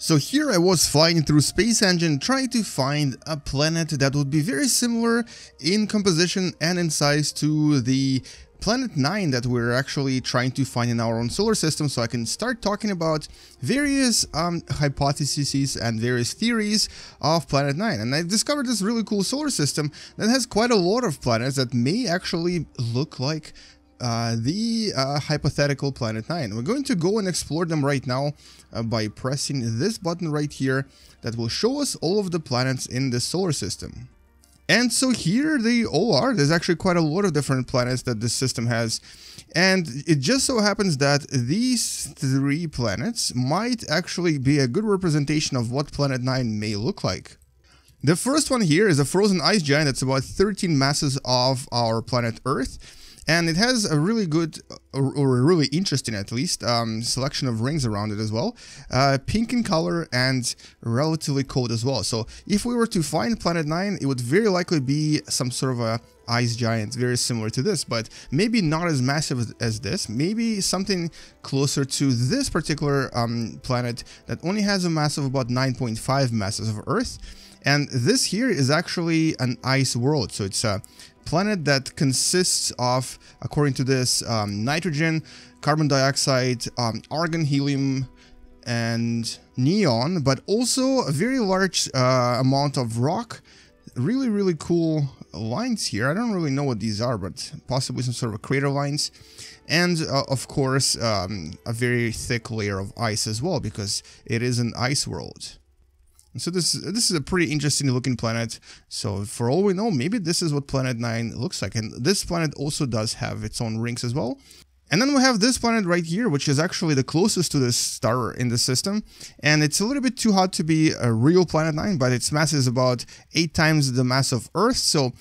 So here I was flying through Space Engine trying to find a planet that would be very similar in composition and in size to the Planet 9 that we're actually trying to find in our own solar system so I can start talking about various um, hypotheses and various theories of Planet 9. And I discovered this really cool solar system that has quite a lot of planets that may actually look like uh, the uh, hypothetical Planet 9. We're going to go and explore them right now uh, by pressing this button right here that will show us all of the planets in the solar system. And so here they all are. There's actually quite a lot of different planets that this system has. And it just so happens that these three planets might actually be a good representation of what Planet 9 may look like. The first one here is a frozen ice giant that's about 13 masses of our planet Earth and it has a really good or, or really interesting at least um, selection of rings around it as well. Uh, pink in color and relatively cold as well. So if we were to find planet 9 it would very likely be some sort of a ice giant very similar to this but maybe not as massive as this. Maybe something closer to this particular um, planet that only has a mass of about 9.5 masses of earth. And this here is actually an ice world. So it's a planet that consists of, according to this, um, nitrogen, carbon dioxide, um, argon, helium, and neon, but also a very large uh, amount of rock. Really, really cool lines here. I don't really know what these are, but possibly some sort of crater lines. And, uh, of course, um, a very thick layer of ice as well, because it is an ice world. So this this is a pretty interesting looking planet. So for all we know, maybe this is what Planet 9 looks like. And this planet also does have its own rings as well. And then we have this planet right here, which is actually the closest to this star in the system. And it's a little bit too hot to be a real Planet 9, but its mass is about 8 times the mass of Earth. So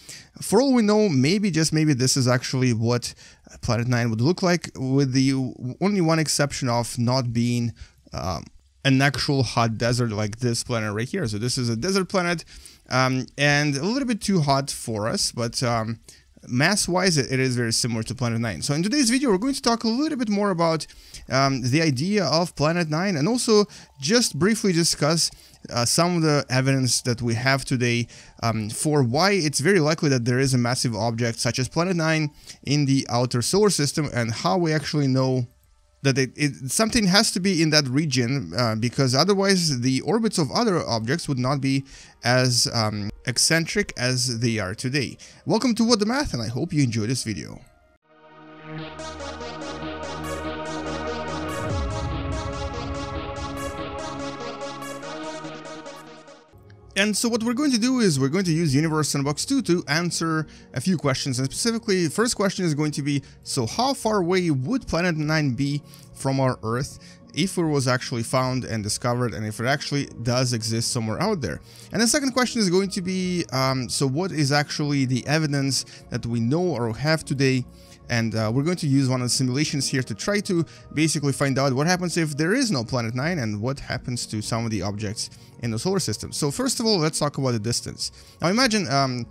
for all we know, maybe, just maybe, this is actually what Planet 9 would look like, with the only one exception of not being um, an actual hot desert like this planet right here. So this is a desert planet um, and a little bit too hot for us, but um, mass-wise it is very similar to Planet 9. So in today's video we're going to talk a little bit more about um, the idea of Planet 9 and also just briefly discuss uh, some of the evidence that we have today um, for why it's very likely that there is a massive object such as Planet 9 in the outer solar system and how we actually know that it, it, something has to be in that region uh, because otherwise the orbits of other objects would not be as um, eccentric as they are today. Welcome to What Da Math and I hope you enjoy this video. And so what we're going to do is we're going to use Universe Sandbox 2 to answer a few questions. And specifically, first question is going to be, so how far away would Planet 9 be from our Earth if it was actually found and discovered and if it actually does exist somewhere out there. And the second question is going to be, um, so what is actually the evidence that we know or have today and uh, we're going to use one of the simulations here to try to basically find out what happens if there is no Planet 9 and what happens to some of the objects in the solar system. So first of all, let's talk about the distance. Now imagine um,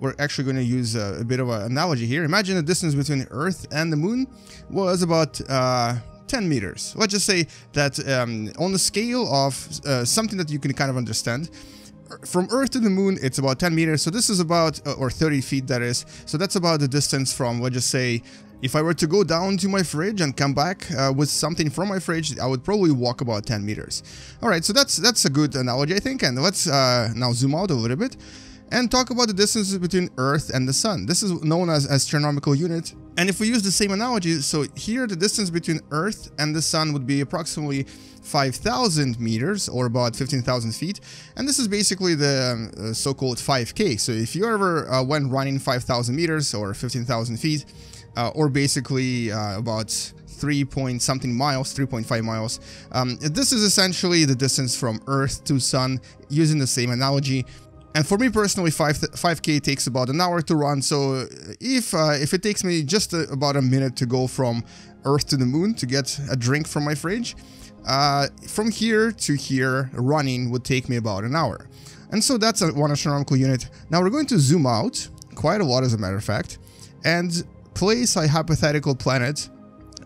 we're actually going to use a, a, bit of an analogy here. Imagine the distance between Earth and the Moon was about uh, 10 meters. Let's just say that um, on the scale of uh, something that you can kind of understand, from Earth to the Moon, it's about 10 meters. So this is about, uh, or 30 feet that is. So that's about the distance from, let's just say, if I were to go down to my fridge and come back uh, with something from my fridge, I would probably walk about 10 meters. All right, so that's that's a good analogy, I think. And let's uh, now zoom out a little bit and talk about the distances between Earth and the Sun. This is known as astronomical unit. And if we use the same analogy, so here the distance between Earth and the Sun would be approximately 5,000 meters or about 15,000 feet. And this is basically the uh, so-called 5K. So if you ever uh, went running 5,000 meters or 15,000 feet, uh, or basically uh, about 3 point something miles, 3.5 miles. Um, this is essentially the distance from Earth to Sun using the same analogy. And for me personally, 5, 5k takes about an hour to run, so if, uh, if it takes me just a, about a minute to go from Earth to the Moon to get a drink from my fridge, uh, from here to here, running would take me about an hour. And so that's a, one astronomical unit. Now we're going to zoom out, quite a lot as a matter of fact, and place a hypothetical planet.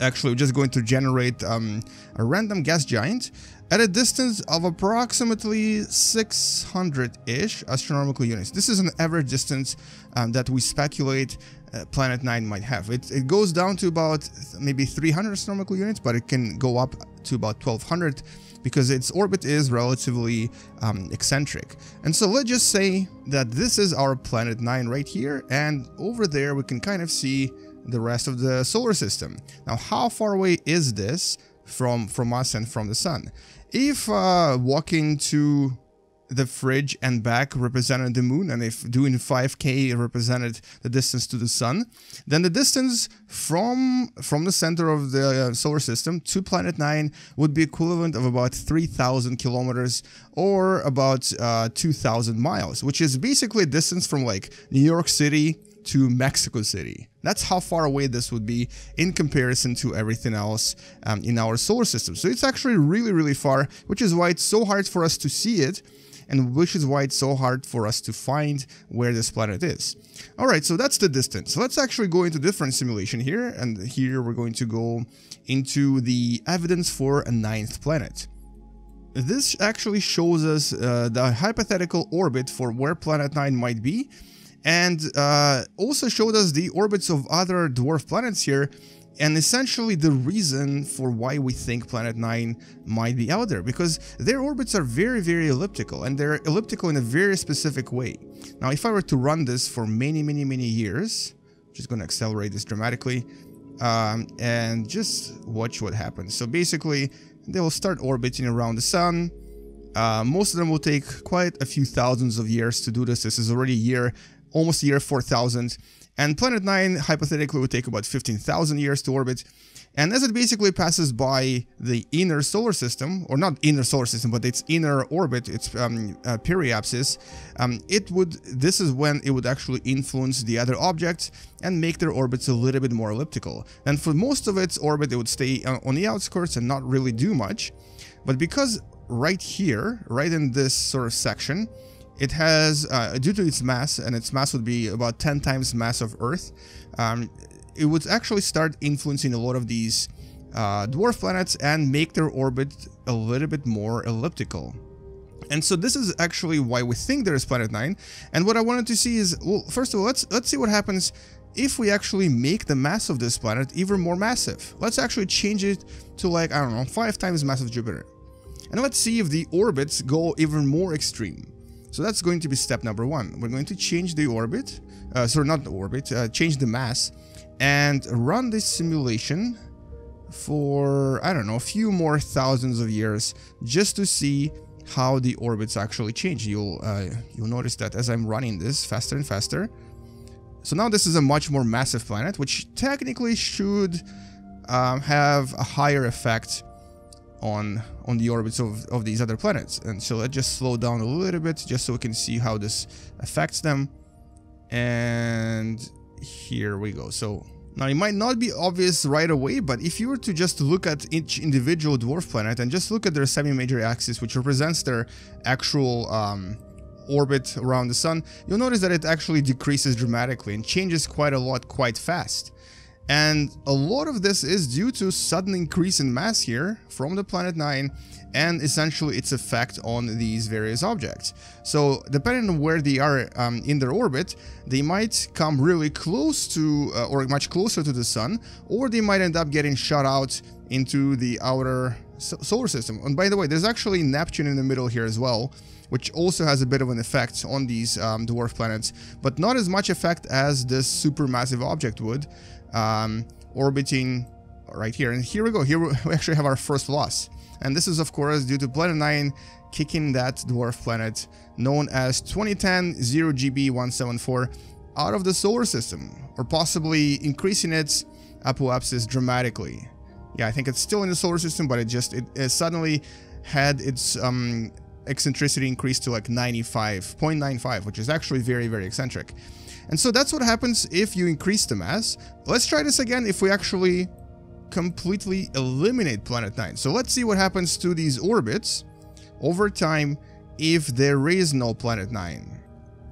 Actually, we're just going to generate um, a random gas giant at a distance of approximately 600-ish astronomical units. This is an average distance um, that we speculate uh, Planet 9 might have. It, it goes down to about maybe 300 astronomical units, but it can go up to about 1200 because its orbit is relatively um, eccentric. And so let's just say that this is our Planet 9 right here, and over there we can kind of see the rest of the solar system. Now, how far away is this from, from us and from the Sun? If uh, walking to the fridge and back represented the moon and if doing 5k represented the distance to the sun then the distance from from the center of the uh, solar system to planet 9 would be equivalent of about 3000 kilometers or about uh, 2000 miles which is basically distance from like New York City to Mexico City. That's how far away this would be in comparison to everything else um, in our solar system. So it's actually really, really far, which is why it's so hard for us to see it and which is why it's so hard for us to find where this planet is. Alright, so that's the distance. So Let's actually go into different simulation here, and here we're going to go into the evidence for a ninth planet. This actually shows us uh, the hypothetical orbit for where Planet 9 might be, and uh, also showed us the orbits of other dwarf planets here and essentially the reason for why we think Planet 9 might be out there, because their orbits are very, very elliptical, and they're elliptical in a very specific way. Now, if I were to run this for many, many, many years, just going to accelerate this dramatically, um, and just watch what happens. So basically, they will start orbiting around the sun. Uh, most of them will take quite a few thousands of years to do this. This is already a year, almost a year 4000 and Planet 9 hypothetically would take about 15,000 years to orbit. And as it basically passes by the inner solar system, or not inner solar system, but its inner orbit, its um, uh, periapsis, um, it would. This is when it would actually influence the other objects and make their orbits a little bit more elliptical. And for most of its orbit, it would stay uh, on the outskirts and not really do much. But because right here, right in this sort of section, it has, uh, due to its mass, and its mass would be about 10 times mass of Earth, um, it would actually start influencing a lot of these uh, dwarf planets and make their orbit a little bit more elliptical. And so this is actually why we think there is Planet 9. And what I wanted to see is, well, first of all, let's let's see what happens if we actually make the mass of this planet even more massive. Let's actually change it to like, I don't know, five times mass of Jupiter. And let's see if the orbits go even more extreme. So that's going to be step number one. We're going to change the orbit, uh, sorry, not the orbit, uh, change the mass, and run this simulation for, I don't know, a few more thousands of years just to see how the orbits actually change. You'll, uh, you'll notice that as I'm running this faster and faster. So now this is a much more massive planet, which technically should um, have a higher effect on on the orbits of, of these other planets. And so let's just slow down a little bit just so we can see how this affects them. And here we go. So now it might not be obvious right away, but if you were to just look at each individual dwarf planet and just look at their semi-major axis, which represents their actual um, orbit around the sun, you'll notice that it actually decreases dramatically and changes quite a lot quite fast. And a lot of this is due to sudden increase in mass here from the Planet 9 and essentially its effect on these various objects. So depending on where they are um, in their orbit, they might come really close to uh, or much closer to the sun or they might end up getting shot out into the outer solar system. And by the way, there's actually Neptune in the middle here as well, which also has a bit of an effect on these um, dwarf planets, but not as much effect as this supermassive object would um, orbiting right here. And here we go. Here we actually have our first loss. And this is, of course, due to Planet 9 kicking that dwarf planet known as 2010 0GB174 out of the solar system, or possibly increasing its apoapsis dramatically. Yeah, I think it's still in the solar system, but it just it, it suddenly had its um, eccentricity increased to like 95.95, which is actually very, very eccentric. And so that's what happens if you increase the mass. Let's try this again if we actually completely eliminate Planet 9. So let's see what happens to these orbits over time if there is no Planet 9.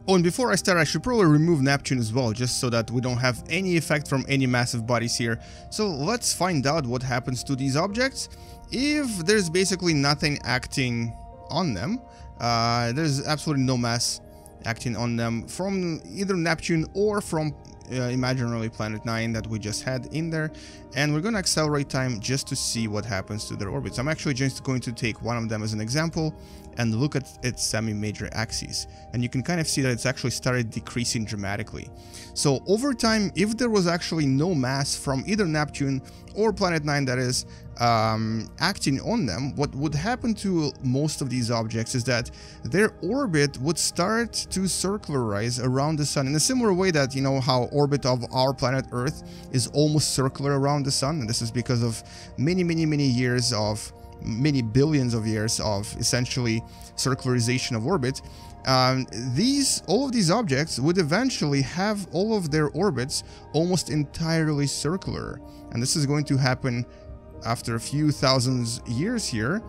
Oh, and before I start, I should probably remove Neptune as well, just so that we don't have any effect from any massive bodies here. So let's find out what happens to these objects. If there's basically nothing acting on them, uh, there's absolutely no mass acting on them from either Neptune or from uh, imaginary planet 9 that we just had in there and we're going to accelerate time just to see what happens to their orbits. I'm actually just going to take one of them as an example and look at its semi-major axes and you can kind of see that it's actually started decreasing dramatically. So over time if there was actually no mass from either Neptune or planet 9 that is um, acting on them, what would happen to most of these objects is that their orbit would start to circularize around the sun in a similar way that, you know, how orbit of our planet Earth is almost circular around the sun. And this is because of many, many, many years of many billions of years of essentially circularization of orbit. Um, these all of these objects would eventually have all of their orbits almost entirely circular and this is going to happen after a few thousands years here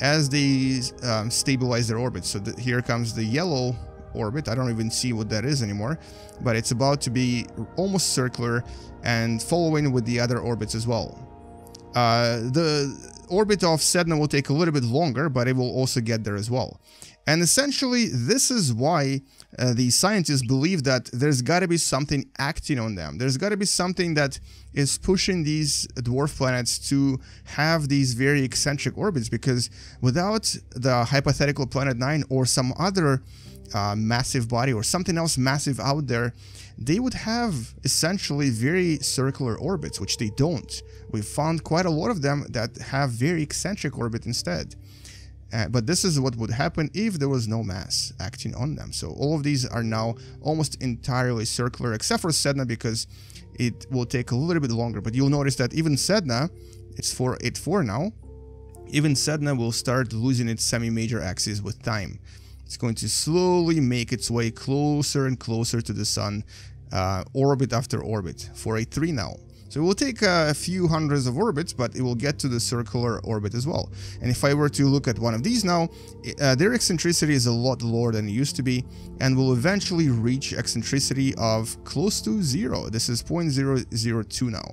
as they um, stabilize their orbits. So the, here comes the yellow orbit. I don't even see what that is anymore, but it's about to be almost circular and following with the other orbits as well. Uh, the orbit of Sedna will take a little bit longer, but it will also get there as well. And essentially, this is why uh, the scientists believe that there's got to be something acting on them. There's got to be something that is pushing these dwarf planets to have these very eccentric orbits because without the hypothetical planet 9 or some other uh, massive body or something else massive out there, they would have essentially very circular orbits, which they don't. We've found quite a lot of them that have very eccentric orbit instead. Uh, but this is what would happen if there was no mass acting on them. So all of these are now almost entirely circular, except for Sedna because it will take a little bit longer. But you'll notice that even Sedna, it's 484 now, even Sedna will start losing its semi-major axis with time. It's going to slowly make its way closer and closer to the sun, uh, orbit after orbit. 483 now. So it will take a few hundreds of orbits, but it will get to the circular orbit as well. And if I were to look at one of these now, uh, their eccentricity is a lot lower than it used to be, and will eventually reach eccentricity of close to zero. This is 0.002 now.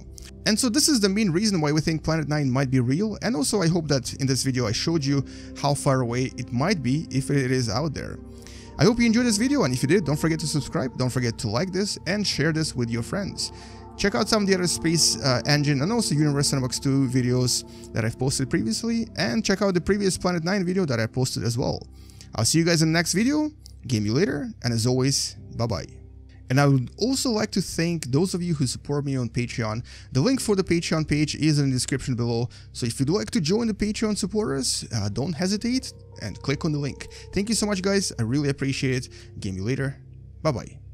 And so this is the main reason why we think Planet 9 might be real, and also I hope that in this video I showed you how far away it might be if it is out there. I hope you enjoyed this video, and if you did, don't forget to subscribe, don't forget to like this, and share this with your friends. Check out some of the other Space uh, Engine and also Universe Sandbox 2 videos that I've posted previously, and check out the previous Planet 9 video that I posted as well. I'll see you guys in the next video, game you later, and as always, bye bye. And I would also like to thank those of you who support me on Patreon. The link for the Patreon page is in the description below, so if you'd like to join the Patreon supporters, uh, don't hesitate and click on the link. Thank you so much guys, I really appreciate it. Game you later, bye bye.